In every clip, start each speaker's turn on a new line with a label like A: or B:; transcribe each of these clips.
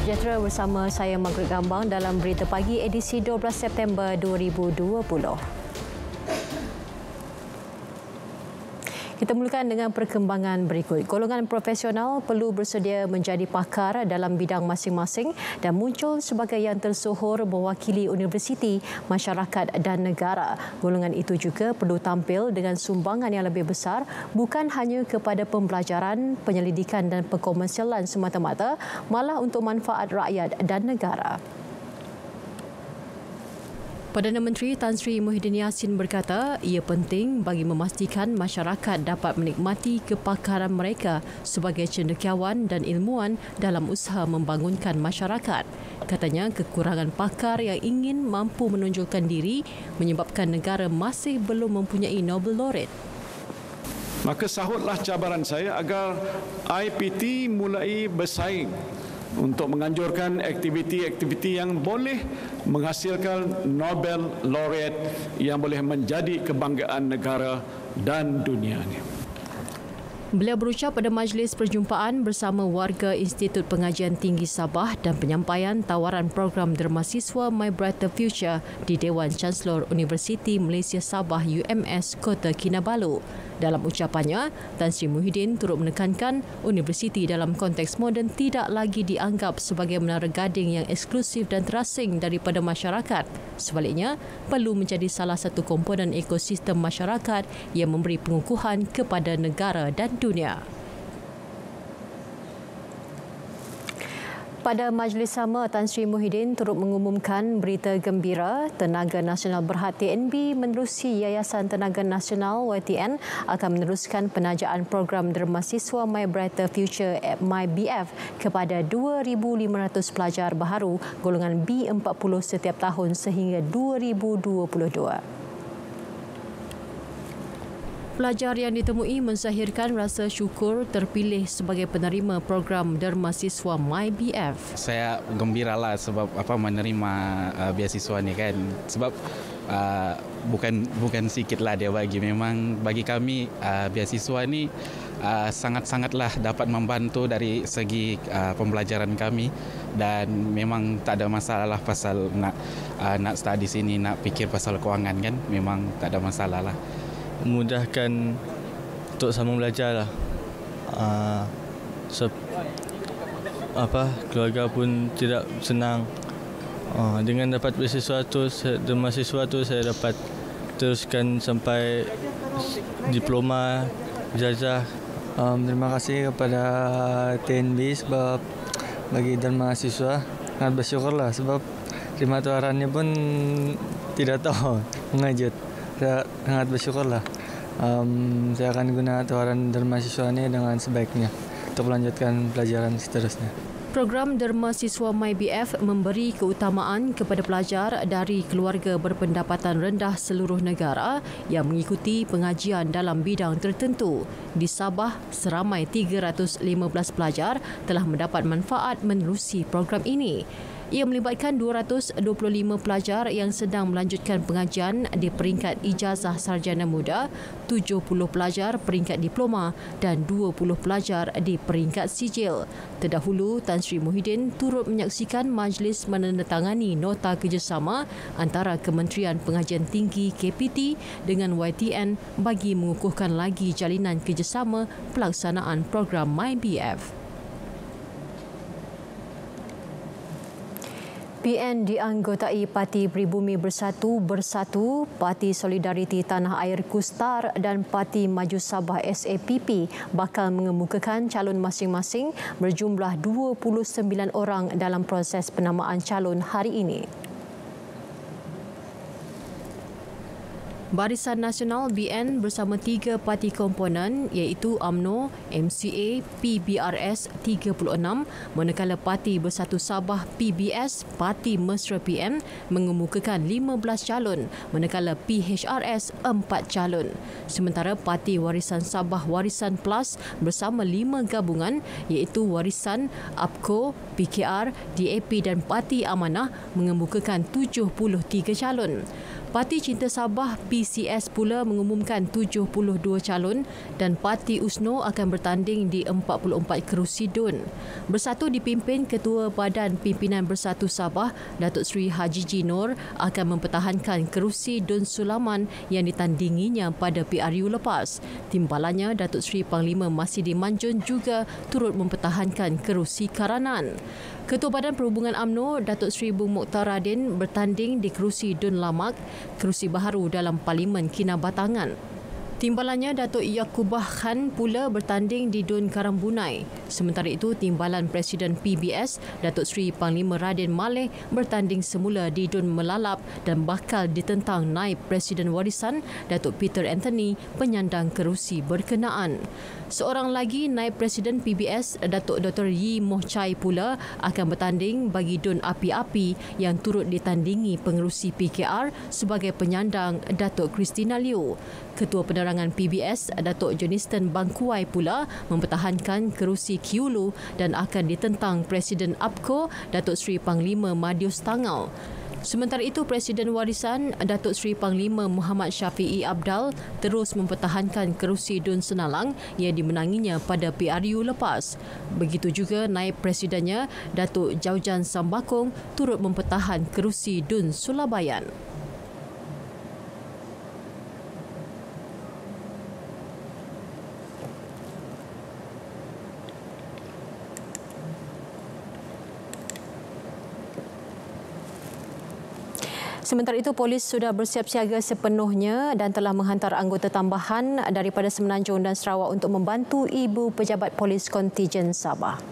A: Sejahtera bersama saya Margaret Gambang dalam berita pagi edisi 12 September 2020. Kita mulakan dengan perkembangan berikut. Golongan profesional perlu bersedia menjadi pakar dalam bidang masing-masing dan muncul sebagai yang tersohor mewakili universiti, masyarakat dan negara. Golongan itu juga perlu tampil dengan sumbangan yang lebih besar bukan hanya kepada pembelajaran, penyelidikan dan pekomersialan semata-mata, malah untuk manfaat rakyat dan negara. Perdana Menteri Tan Sri Muhyiddin Yassin berkata ia penting bagi memastikan masyarakat dapat menikmati kepakaran mereka sebagai cendekiawan dan ilmuwan dalam usaha membangunkan masyarakat. Katanya kekurangan pakar yang ingin mampu menonjolkan diri menyebabkan negara masih belum mempunyai Nobel Laureate.
B: Maka sahutlah cabaran saya agar IPT mulai bersaing untuk menganjurkan aktiviti-aktiviti yang boleh menghasilkan Nobel Laureate yang boleh menjadi kebanggaan negara dan dunia ini.
A: Beliau berucap pada majlis perjumpaan bersama warga Institut Pengajian Tinggi Sabah dan penyampaian tawaran program dermasiswa My Brighter Future di Dewan Chancellor Universiti Malaysia Sabah UMS Kota Kinabalu. Dalam ucapannya, Tan Sri Muhyiddin turut menekankan universiti dalam konteks moden tidak lagi dianggap sebagai menara gading yang eksklusif dan terasing daripada masyarakat. Sebaliknya, perlu menjadi salah satu komponen ekosistem masyarakat yang memberi pengukuhan kepada negara dan dunia. Pada majlis sama, Tan Sri Muhyiddin turut mengumumkan berita gembira Tenaga Nasional Berhad TNB menerusi Yayasan Tenaga Nasional YTN akan meneruskan penajaan program derma siswa My Brighter Future at MyBF kepada 2,500 pelajar baharu golongan B40 setiap tahun sehingga 2022 pelajar yang ditemui menzahirkan rasa syukur terpilih sebagai penerima program Derma Siswa MyBF.
C: Saya gembiralah sebab apa menerima uh, beasiswa ni kan. Sebab uh, bukan bukan sikitlah dia bagi memang bagi kami uh, beasiswa ni uh, sangat-sangatlah dapat membantu dari segi uh, pembelajaran kami dan memang tak ada masalah pasal nak uh, nak study sini nak fikir pasal kewangan kan memang tak ada masalah lah
D: memudahkan untuk sambung belajar lah. Uh, so, apa keluarga pun tidak senang. Uh, dengan dapat beasiswa tu, dan mahasiswa tu saya dapat teruskan sampai diploma jajah.
E: Um, terima kasih kepada TNB sebab bagi dan mahasiswa sangat bersyukurlah sebab terima tawarannya pun tidak tahu mengajut saya sangat bersyukurlah. Um, saya akan guna tawaran derma siswa ini dengan sebaiknya untuk melanjutkan pelajaran seterusnya.
A: Program Derma Siswa MyBF memberi keutamaan kepada pelajar dari keluarga berpendapatan rendah seluruh negara yang mengikuti pengajian dalam bidang tertentu. Di Sabah, seramai 315 pelajar telah mendapat manfaat menerusi program ini. Ia melibatkan 225 pelajar yang sedang melanjutkan pengajian di peringkat ijazah sarjana muda, 70 pelajar peringkat diploma dan 20 pelajar di peringkat sijil. Terdahulu, Tan Sri Muhyiddin turut menyaksikan majlis menandatangani nota kerjasama antara Kementerian Pengajian Tinggi KPT dengan YTN bagi mengukuhkan lagi jalinan kerjasama pelaksanaan program MyBF. PN dianggotai Parti Pribumi Bersatu Bersatu, Parti Solidariti Tanah Air Kustar dan Parti Maju Sabah SAPP bakal mengemukakan calon masing-masing berjumlah 29 orang dalam proses penamaan calon hari ini. Barisan Nasional BN bersama tiga parti komponen iaitu AMNO, MCA, PBRS 36 manakala Parti Bersatu Sabah PBS, Parti Mesra PM mengemukakan 15 calon manakala PHRS 4 calon. Sementara Parti Warisan Sabah Warisan Plus bersama lima gabungan iaitu Warisan, APCO, PKR, DAP dan Parti Amanah mengemukakan 73 calon. Parti Cinta Sabah PCS pula mengumumkan 72 calon dan Parti USNO akan bertanding di 44 kerusi DUN. Bersatu dipimpin Ketua Badan Pimpinan Bersatu Sabah, Datuk Seri Haji Jinur akan mempertahankan kerusi DUN Sulaman yang ditandinginya pada PRU lepas. Timbalannya Datuk Seri Panglima Masidi Manjun juga turut mempertahankan kerusi Karanan. Ketua Badan Perhubungan AMNO, Datuk Seri Bung Mokhtar Radin bertanding di kerusi Dun Lamak, kerusi baharu dalam Parlimen Kinabatangan. Timbalannya Datuk Yakubah Khan pula bertanding di Dun Karambunai. Sementara itu, timbalan Presiden PBS, Datuk Seri Panglima Radin Maleh bertanding semula di Dun Melalap dan bakal ditentang naib Presiden Warisan, Datuk Peter Anthony, penyandang kerusi berkenaan. Seorang lagi naib Presiden PBS, Datuk Dr. Yi Moh Chai pula akan bertanding bagi Dun Api-Api yang turut ditandingi pengerusi PKR sebagai penyandang Datuk Christina Liu. Ketua Penerangan PBS, Datuk Joniston Bangkuai pula mempertahankan kerusi Kiulu dan akan ditentang Presiden APCO, Datuk Seri Panglima Madius Tangau. Sementara itu, Presiden Warisan Datuk Seri Panglima Muhammad Syafiee Abdal terus mempertahankan kerusi Dun Senalang yang dimenanginya pada PRU lepas. Begitu juga naib presidennya Datuk Jaujan Sambakong turut mempertahan kerusi Dun Sulabayan. Sementara itu, polis sudah bersiap siaga sepenuhnya dan telah menghantar anggota tambahan daripada Semenanjung dan Sarawak untuk membantu ibu pejabat polis kontijen Sabah.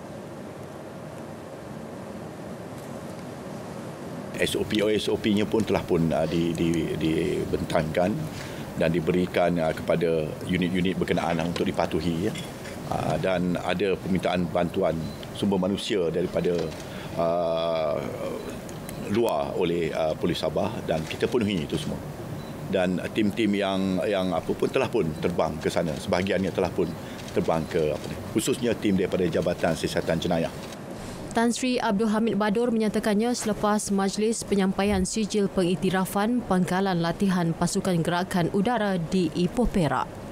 F: SOP-SOP-nya pun telah pun uh, di, di, dibentangkan dan diberikan uh, kepada unit-unit berkenaan untuk dipatuhi. Ya. Uh, dan ada permintaan bantuan sumber manusia daripada uh, luar oleh uh, polis Sabah dan kita penuhi itu semua. Dan tim-tim yang yang apa pun telah pun terbang ke sana. Sebahagiannya telah pun terbang ke apa ni, khususnya tim daripada Jabatan Siasatan Jenayah.
A: Tan Sri Abdul Hamid Badur menyatakannya selepas majlis penyampaian sijil pengiktirafan pangkalan latihan pasukan gerakan udara di Ipoh Perak.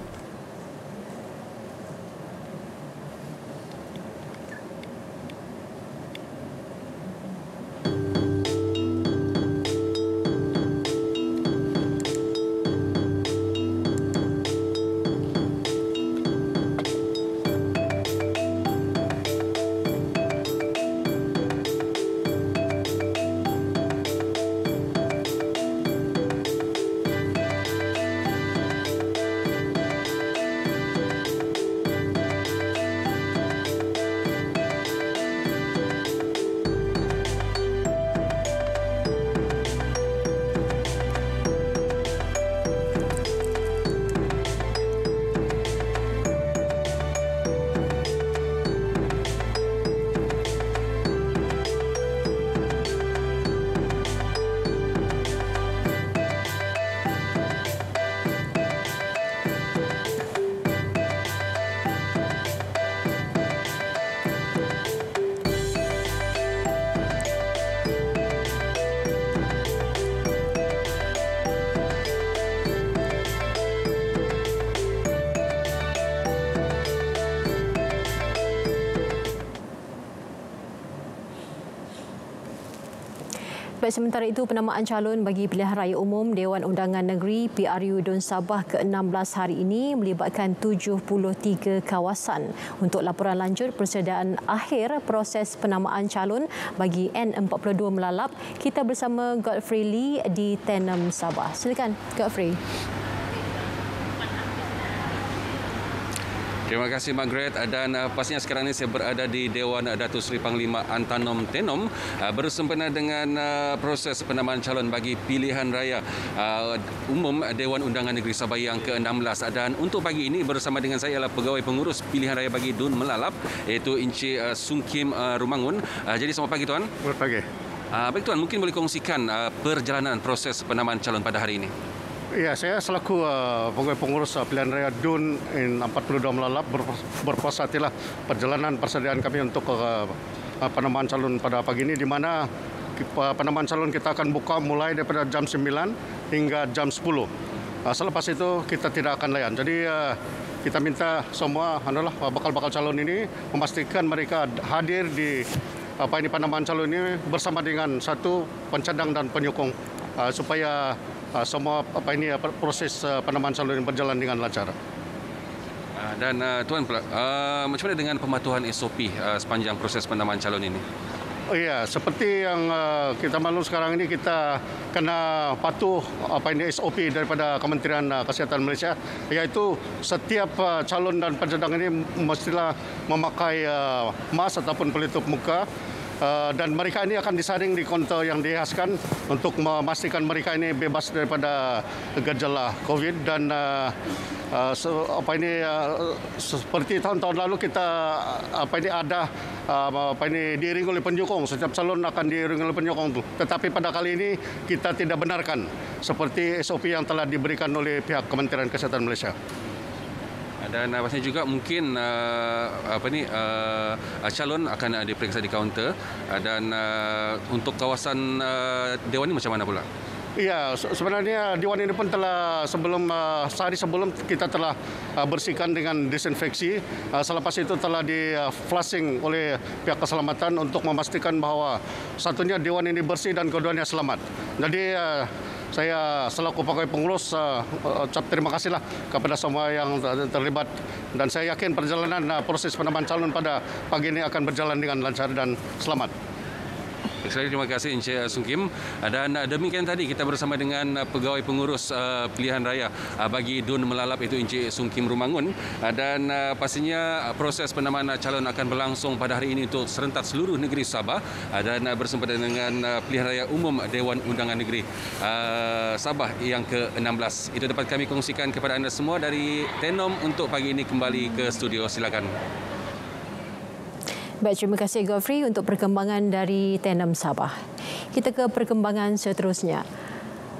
A: Baik, sementara itu penamaan calon bagi pilihan raya umum Dewan Undangan Negeri PRU Dun Sabah ke-16 hari ini melibatkan 73 kawasan. Untuk laporan lanjut persediaan akhir proses penamaan calon bagi N42 Melalap, kita bersama Godfrey Lee di Tenem Sabah. Silakan Godfrey.
G: Terima kasih Margaret dan uh, pastinya sekarang ini saya berada di Dewan Datuk Seri Panglima Antanom Tenom uh, bersempena dengan uh, proses penamaan calon bagi pilihan raya uh, umum Dewan Undangan Negeri Sabah yang ke-16 dan untuk pagi ini bersama dengan saya adalah pegawai pengurus pilihan raya bagi Dun Melalap iaitu Encik uh, Sungkim uh, Rumangun. Uh, jadi selamat pagi tuan.
H: Selamat pagi.
G: Uh, baik tuan, mungkin boleh kongsikan uh, perjalanan proses penamaan calon pada hari ini.
H: Ya, saya selaku uh, pengurus uh, pilihan raya DUN in 42 Melalap ber, berpuas hatilah perjalanan persediaan kami untuk uh, uh, penamaan calon pada pagi ini di mana penambahan calon kita akan buka mulai daripada jam 9 hingga jam 10. Uh, selepas itu kita tidak akan layan. Jadi uh, kita minta semua adalah bakal-bakal calon ini memastikan mereka hadir di apa ini penambahan calon ini bersama dengan satu pencadang dan penyokong uh, supaya uh, semua apa ini uh, proses uh, penambahan calon ini berjalan dengan lancar.
G: Uh, dan uh, tuan uh, macam mana dengan pematuhan SOP uh, sepanjang proses penambahan calon ini?
H: Oh iya, seperti yang uh, kita maklum sekarang ini kita kena patuh apa ini SOP daripada Kementerian uh, Kesihatan Malaysia iaitu setiap uh, calon dan pencadang ini mestilah memakai uh, mask ataupun pelitup muka dan mereka ini akan disaring di kaunter yang dihaskan untuk memastikan mereka ini bebas daripada gejala COVID. Dan uh, uh, so, apa ini uh, seperti tahun-tahun lalu kita apa ini ada uh, apa ini diiringi oleh penyokong. Setiap calon akan diiringi oleh penyokong itu tetapi pada kali ini kita tidak benarkan seperti SOP yang telah diberikan oleh pihak Kementerian Kesehatan Malaysia
G: dan uh, pastinya juga mungkin uh, apa ni uh, calon akan uh, diperiksa di kaunter uh, dan uh, untuk kawasan uh, dewan ini macam mana pula?
H: Ya, sebenarnya Dewan ini pun telah sebelum uh, sehari sebelum kita telah uh, bersihkan dengan disinfeksi. Uh, selepas itu telah di uh, flushing oleh pihak keselamatan untuk memastikan bahawa satunya Dewan ini bersih dan keduanya selamat. Jadi uh, saya selaku pegawai pengurus uh, ucap terima kasihlah kepada semua yang terlibat dan saya yakin perjalanan uh, proses penambahan calon pada pagi ini akan berjalan dengan lancar dan selamat.
G: Sekali terima kasih Encik Sungkim dan demikian tadi kita bersama dengan pegawai pengurus pilihan raya bagi Dun Melalap itu Encik Sungkim Rumangun. Uh, dan pastinya proses penambahan calon akan berlangsung pada hari ini untuk serentak seluruh negeri Sabah. Dan bersempena dengan pilihan raya umum Dewan Undangan Negeri Sabah yang ke-16 itu dapat kami kongsikan kepada anda semua dari Tenom untuk pagi ini kembali ke studio. Silakan
A: Baik, terima kasih Godfrey untuk perkembangan dari Tenem Sabah. Kita ke perkembangan seterusnya.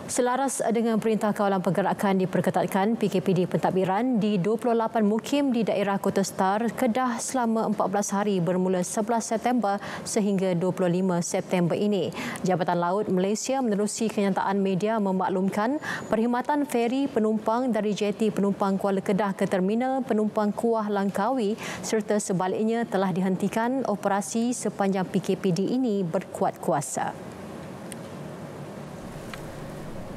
A: Selaras dengan perintah kawalan pergerakan diperketatkan PKPD pentadbiran di 28 mukim di daerah Kota Star, Kedah selama 14 hari bermula 11 September sehingga 25 September ini. Jabatan Laut Malaysia menerusi kenyataan media memaklumkan perkhidmatan feri penumpang dari jeti penumpang Kuala Kedah ke terminal penumpang Kuah Langkawi serta sebaliknya telah dihentikan operasi sepanjang PKPD ini berkuat kuasa.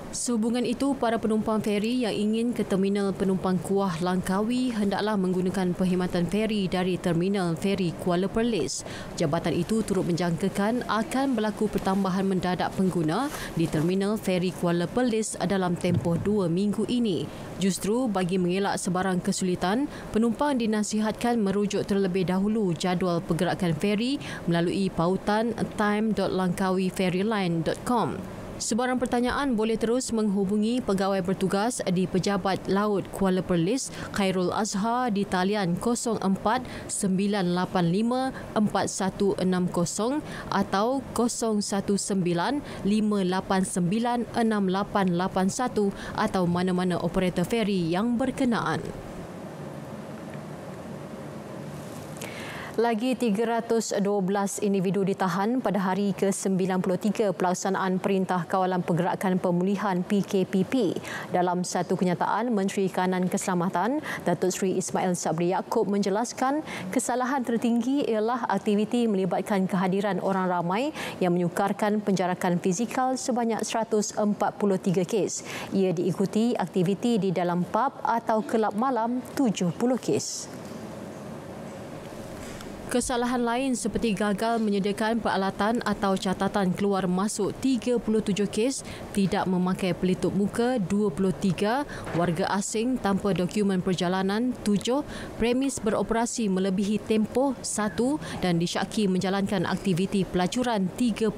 A: Sehubungan itu, para penumpang feri yang ingin ke terminal penumpang Kuah Langkawi hendaklah menggunakan perkhidmatan feri dari terminal feri Kuala Perlis. Jabatan itu turut menjangkakan akan berlaku pertambahan mendadak pengguna di terminal feri Kuala Perlis dalam tempoh dua minggu ini. Justru bagi mengelak sebarang kesulitan, penumpang dinasihatkan merujuk terlebih dahulu jadual pergerakan feri melalui pautan time.langkawiferryline.com. Sebarang pertanyaan boleh terus menghubungi pegawai bertugas di Pejabat Laut Kuala Perlis Khairul Azhar di talian 04 985 4160 atau 019 589 6881 atau mana-mana operator feri yang berkenaan. Lagi 312 individu ditahan pada hari ke-93 pelaksanaan Perintah Kawalan Pergerakan Pemulihan PKPP. Dalam satu kenyataan, Menteri Kanan Keselamatan Datuk Seri Ismail Sabri Yaakob menjelaskan kesalahan tertinggi ialah aktiviti melibatkan kehadiran orang ramai yang menyukarkan penjarakan fizikal sebanyak 143 kes. Ia diikuti aktiviti di dalam pub atau kelab malam 70 kes. Kesalahan lain seperti gagal menyediakan peralatan atau catatan keluar masuk 37 kes, tidak memakai pelitup muka 23, warga asing tanpa dokumen perjalanan 7, premis beroperasi melebihi tempoh 1 dan disyaki menjalankan aktiviti pelacuran 31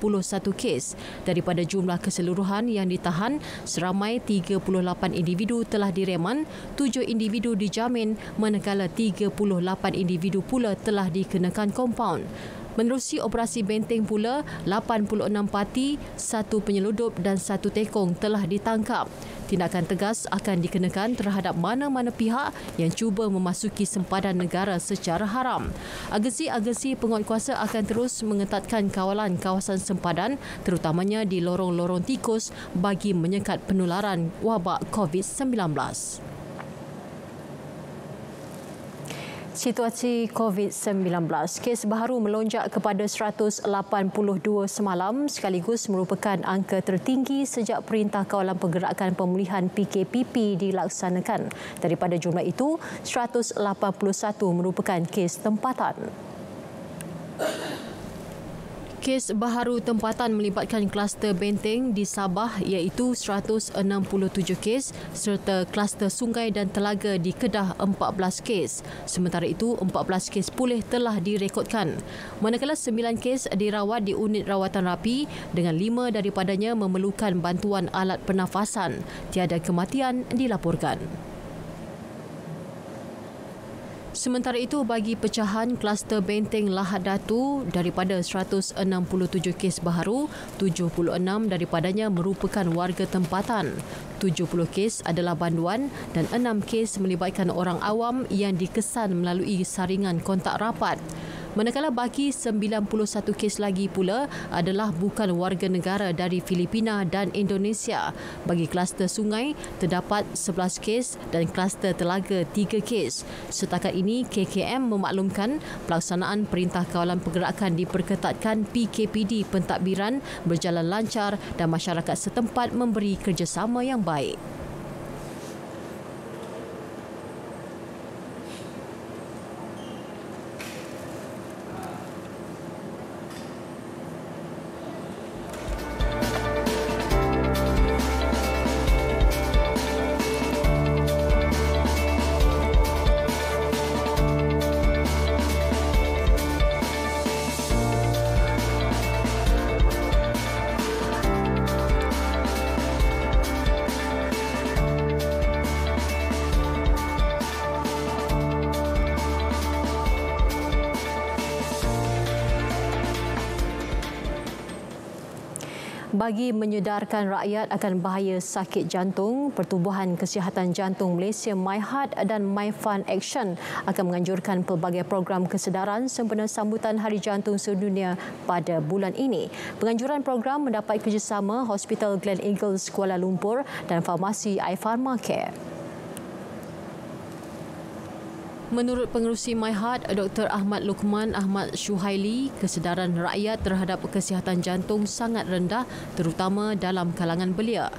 A: kes. Daripada jumlah keseluruhan yang ditahan, seramai 38 individu telah direman, 7 individu dijamin manakala 38 individu pula telah dikenakan dikenakan kompaun. Menerusi operasi benteng pula, 86 parti, satu penyeludup dan satu tekong telah ditangkap. tindakan tegas akan dikenakan terhadap mana-mana pihak yang cuba memasuki sempadan negara secara haram. Agensi-agensi penguatkuasa akan terus mengetatkan kawalan kawasan sempadan terutamanya di lorong-lorong tikus bagi menyekat penularan wabak COVID-19. Situasi COVID-19, kes baru melonjak kepada 182 semalam sekaligus merupakan angka tertinggi sejak Perintah Kawalan Pergerakan Pemulihan PKPP dilaksanakan. Daripada jumlah itu, 181 merupakan kes tempatan. Kes baharu tempatan melibatkan kluster benteng di Sabah iaitu 167 kes serta kluster sungai dan telaga di Kedah 14 kes. Sementara itu 14 kes pulih telah direkodkan. Manakala 9 kes dirawat di unit rawatan rapi dengan 5 daripadanya memerlukan bantuan alat pernafasan. Tiada kematian dilaporkan. Sementara itu, bagi pecahan kluster benteng Lahad Datu daripada 167 kes baharu, 76 daripadanya merupakan warga tempatan. 70 kes adalah banduan dan 6 kes melibatkan orang awam yang dikesan melalui saringan kontak rapat. Manakala baki 91 kes lagi pula adalah bukan warga negara dari Filipina dan Indonesia. Bagi kluster sungai, terdapat 11 kes dan kluster telaga 3 kes. Setakat ini, KKM memaklumkan pelaksanaan Perintah Kawalan Pergerakan diperketatkan PKPD pentadbiran berjalan lancar dan masyarakat setempat memberi kerjasama yang baik. Bagi menyedarkan rakyat akan bahaya sakit jantung, Pertubuhan Kesihatan Jantung Malaysia MyHeart dan MyFun Action akan menganjurkan pelbagai program kesedaran sempena sambutan Hari Jantung Sedunia pada bulan ini. Penganjuran program mendapat kerjasama Hospital Glen Eagles Kuala Lumpur dan farmasi iPharma Care. Menurut pengerusi MyHeart, Dr. Ahmad Lukman Ahmad Shuhaili, kesedaran rakyat terhadap kesihatan jantung sangat rendah terutama dalam kalangan belia.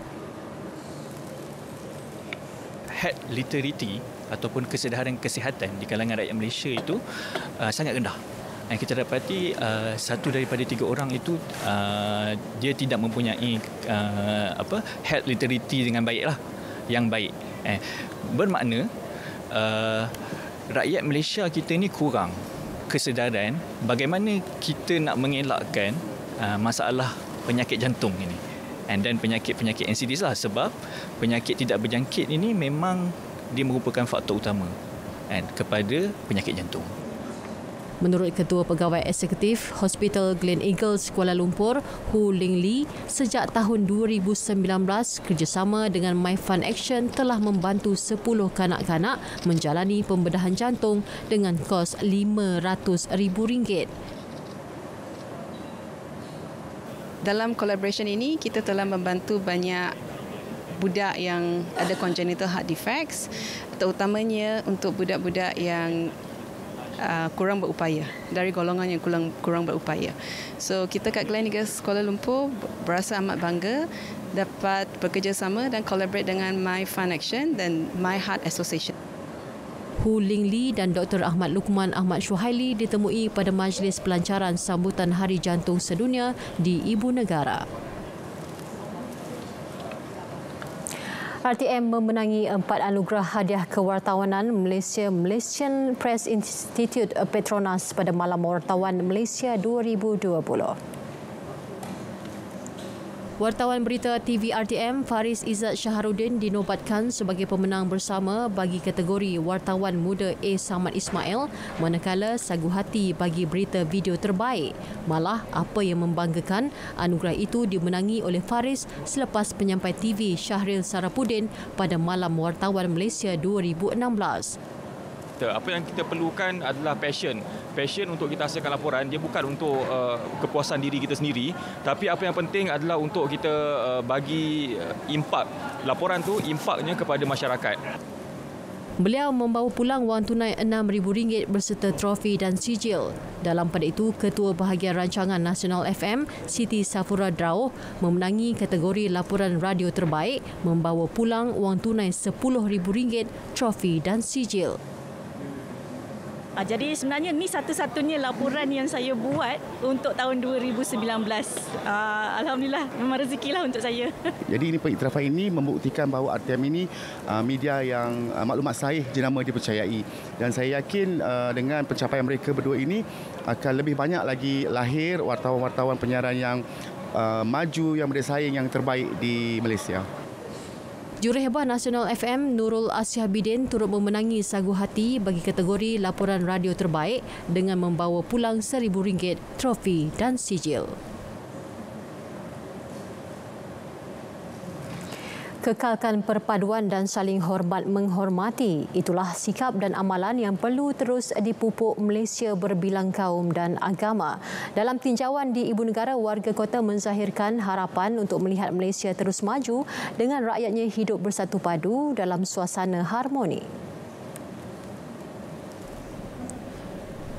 I: Head literacy ataupun kesedaran kesihatan di kalangan rakyat Malaysia itu uh, sangat rendah. Dan kita dapati uh, satu daripada tiga orang itu uh, dia tidak mempunyai uh, apa head literacy dengan baiklah yang baik. Eh, bermakna uh, rakyat Malaysia kita ni kurang kesedaran bagaimana kita nak mengelakkan uh, masalah penyakit jantung ini and then penyakit-penyakit NCDs lah sebab penyakit tidak berjangkit ini memang dia merupakan faktor utama and kepada penyakit jantung.
A: Menurut Ketua Pegawai Eksekutif Hospital Glen Eagles Kuala Lumpur, Hu Ling Li, sejak tahun 2019 kerjasama dengan My Fun Action telah membantu 10 kanak-kanak menjalani pembedahan jantung dengan kos RM500,000.
J: Dalam collaboration ini, kita telah membantu banyak budak yang ada congenital heart defects terutamanya untuk budak-budak yang uh, kurang berupaya dari golongan yang kurang kurang berupaya. So kita kat Gleneagles Kuala Lumpur berasa amat bangga dapat bekerjasama dan collaborate dengan My Fun Action dan My Heart Association.
A: Hu Ling Li dan Dr. Ahmad Lukman Ahmad Shuhaili ditemui pada majlis pelancaran sambutan Hari Jantung Sedunia di Ibu Negara. RTM memenangi empat anugerah hadiah kewartawanan Malaysia Malaysian Press Institute Petronas pada Malam Wartawan Malaysia 2020. Wartawan berita TV RTM Faris Izzat Syaharudin dinobatkan sebagai pemenang bersama bagi kategori Wartawan Muda A. Samad Ismail manakala Sagu Hati bagi berita video terbaik. Malah apa yang membanggakan, anugerah itu dimenangi oleh Faris selepas penyampai TV Syahril Sarapudin pada Malam Wartawan Malaysia 2016
K: kita. Apa yang kita perlukan adalah passion. Passion untuk kita hasilkan laporan dia bukan untuk uh, kepuasan diri kita sendiri, tapi apa yang penting adalah untuk kita uh, bagi uh, impak laporan tu impaknya kepada masyarakat.
A: Beliau membawa pulang wang tunai RM6,000 berserta trofi dan sijil. Dalam pada itu, Ketua Bahagian Rancangan Nasional FM, Siti Safura Drao, memenangi kategori laporan radio terbaik membawa pulang wang tunai RM10,000, trofi dan sijil.
L: Uh, jadi sebenarnya ni satu-satunya laporan yang saya buat untuk tahun 2019. Uh, ah, Alhamdulillah, memang rezekilah untuk saya.
M: Jadi ini pengiktirafan ini membuktikan bahawa RTM ini uh, media yang uh, maklumat sahih jenama dipercayai. Dan saya yakin uh, dengan pencapaian mereka berdua ini akan lebih banyak lagi lahir wartawan-wartawan penyiaran yang uh, maju, yang bersaing, yang terbaik di Malaysia.
A: Juruhebah Nasional FM Nurul Asyah Bidin turut memenangi sagu hati bagi kategori laporan radio terbaik dengan membawa pulang RM1,000 trofi dan sijil. Kekalkan perpaduan dan saling hormat menghormati. Itulah sikap dan amalan yang perlu terus dipupuk Malaysia berbilang kaum dan agama. Dalam tinjauan di Ibu Negara, warga kota menzahirkan harapan untuk melihat Malaysia terus maju dengan rakyatnya hidup bersatu padu dalam suasana harmoni.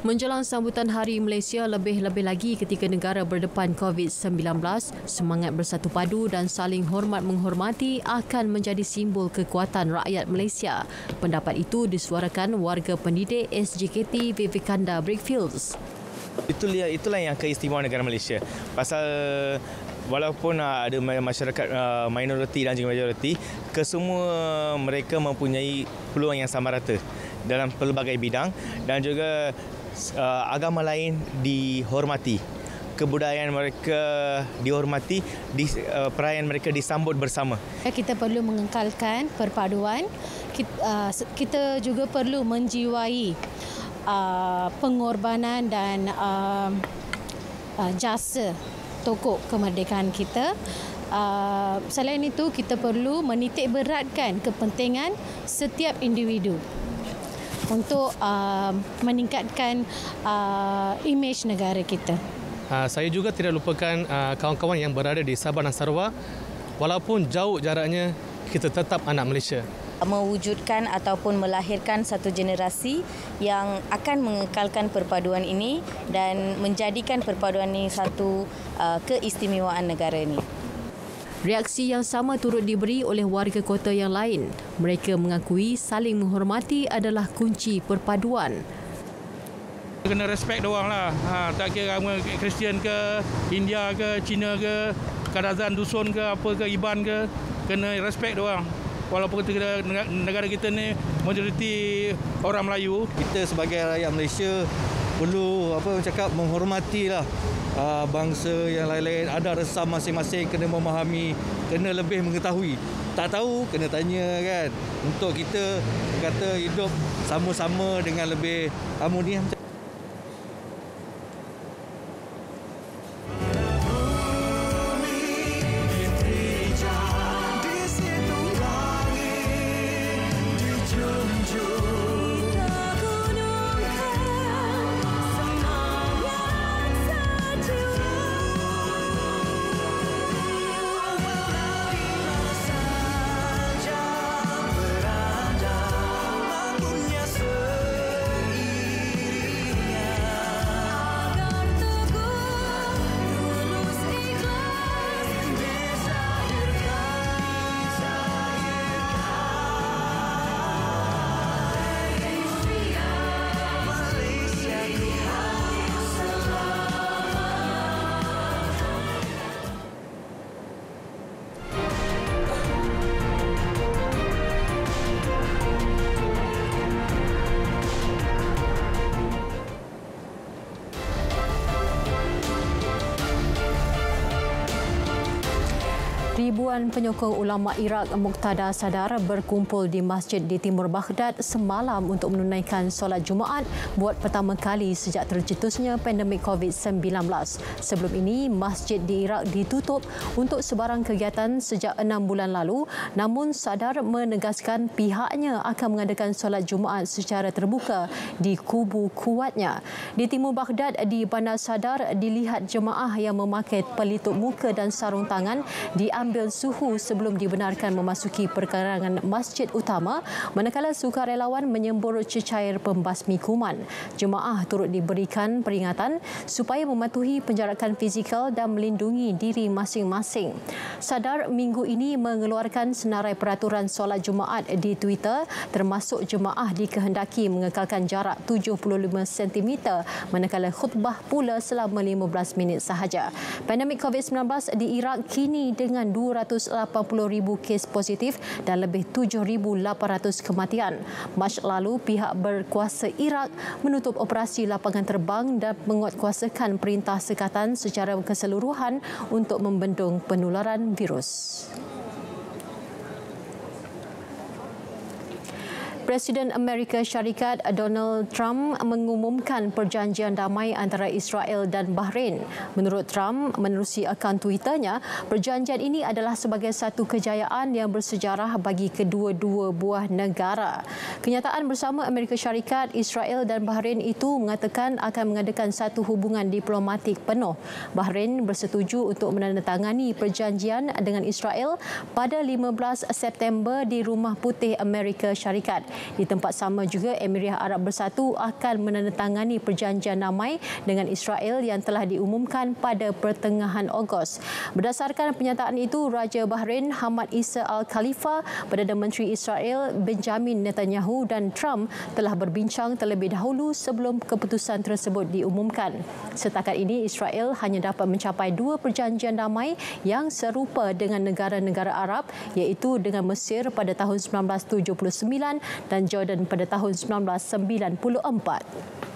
A: Menjelang sambutan Hari Malaysia lebih-lebih lagi ketika negara berdepan COVID-19, semangat bersatu padu dan saling hormat menghormati akan menjadi simbol kekuatan rakyat Malaysia. Pendapat itu disuarakan warga pendidik SJKT Vivekananda Brickfields.
N: Itulah, itulah yang keistimewaan negara Malaysia. Pasal walaupun ada masyarakat uh, minoriti dan juga majoriti, kesemua mereka mempunyai peluang yang sama rata dalam pelbagai bidang dan juga uh, agama lain dihormati. Kebudayaan mereka dihormati di uh, perayaan mereka disambut bersama.
O: Kita perlu mengekalkan perpaduan. Kita, uh, kita juga perlu menjiwai uh, pengorbanan dan uh, uh, jasa tokoh kemerdekaan kita. Uh, selain itu kita perlu menitik beratkan kepentingan setiap individu untuk uh, meningkatkan uh, imej negara kita.
P: Uh, saya juga tidak lupakan uh, kawan-kawan yang berada di Sabah dan Sarawak walaupun jauh jaraknya kita tetap anak Malaysia
Q: mewujudkan ataupun melahirkan satu generasi yang akan mengekalkan perpaduan ini dan menjadikan perpaduan ini satu uh, keistimewaan negara ini.
A: Reaksi yang sama turut diberi oleh warga kota yang lain. Mereka mengakui saling menghormati adalah kunci perpaduan.
R: Kena respect orang lah. Ha, tak kira agama Kristian ke, India ke, Cina ke, Kadazan Dusun ke, apa ke, Iban ke. Kena respect orang. Walaupun kita, negara kita ni majoriti orang Melayu.
S: Kita sebagai rakyat Malaysia perlu apa cakap menghormati lah uh, bangsa yang lain-lain ada resam masing-masing kena memahami kena lebih mengetahui. Tak tahu kena tanya kan? Untuk kita kata hidup sama-sama dengan lebih harmoni
A: Ribuan penyokong ulama Iraq Muqtada Sadar berkumpul di masjid di timur Baghdad semalam untuk menunaikan solat Jumaat buat pertama kali sejak tercetusnya pandemik COVID-19. Sebelum ini, masjid di Iraq ditutup untuk sebarang kegiatan sejak enam bulan lalu namun Sadar menegaskan pihaknya akan mengadakan solat Jumaat secara terbuka di kubu kuatnya. Di timur Baghdad, di Bandar Sadar, dilihat jemaah yang memakai pelitup muka dan sarung tangan diambil suhu sebelum dibenarkan memasuki perkarangan masjid utama manakala sukarelawan menyembur cecair pembasmi kuman. Jemaah turut diberikan peringatan supaya mematuhi penjarakan fizikal dan melindungi diri masing-masing. Sadar minggu ini mengeluarkan senarai peraturan solat Jumaat di Twitter termasuk jemaah dikehendaki mengekalkan jarak 75 cm manakala khutbah pula selama 15 minit sahaja. Pandemik COVID-19 di Iraq kini dengan 280,000 kes positif dan lebih 7,800 kematian. Mac lalu pihak berkuasa Iraq menutup operasi lapangan terbang dan menguatkuasakan perintah sekatan secara keseluruhan untuk membendung penularan virus. Presiden Amerika Syarikat Donald Trump mengumumkan perjanjian damai antara Israel dan Bahrain. Menurut Trump, menerusi akaun Twitternya, perjanjian ini adalah sebagai satu kejayaan yang bersejarah bagi kedua-dua buah negara. Kenyataan bersama Amerika Syarikat, Israel dan Bahrain itu mengatakan akan mengadakan satu hubungan diplomatik penuh. Bahrain bersetuju untuk menandatangani perjanjian dengan Israel pada 15 September di Rumah Putih Amerika Syarikat. Di tempat sama juga Emirat Arab Bersatu akan menandatangani perjanjian damai dengan Israel yang telah diumumkan pada pertengahan Ogos. Berdasarkan pernyataan itu, Raja Bahrain Hamad Isa Al Khalifa, Perdana Menteri Israel Benjamin Netanyahu dan Trump telah berbincang terlebih dahulu sebelum keputusan tersebut diumumkan. Setakat ini Israel hanya dapat mencapai dua perjanjian damai yang serupa dengan negara-negara Arab iaitu dengan Mesir pada tahun 1979 dan Jordan pada tahun 1994.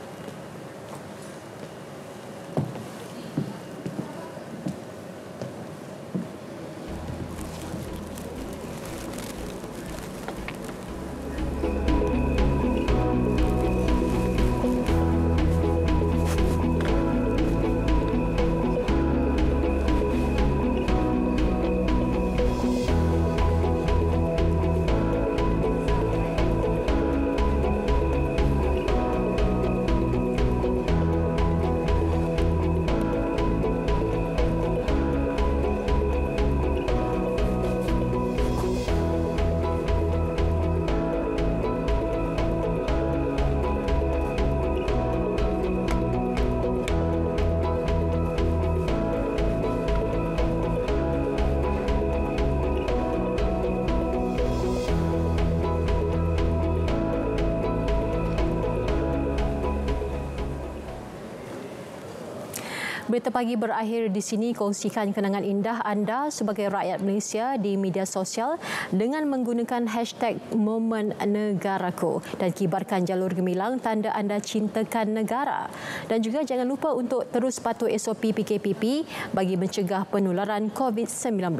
A: Berita pagi berakhir di sini kongsikan kenangan indah anda sebagai rakyat Malaysia di media sosial dengan menggunakan hashtag Momen Negaraku dan kibarkan jalur gemilang tanda anda cintakan negara. Dan juga jangan lupa untuk terus patuh SOP PKPP bagi mencegah penularan COVID-19.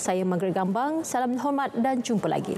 A: Saya Margaret Gambang, salam hormat dan jumpa lagi.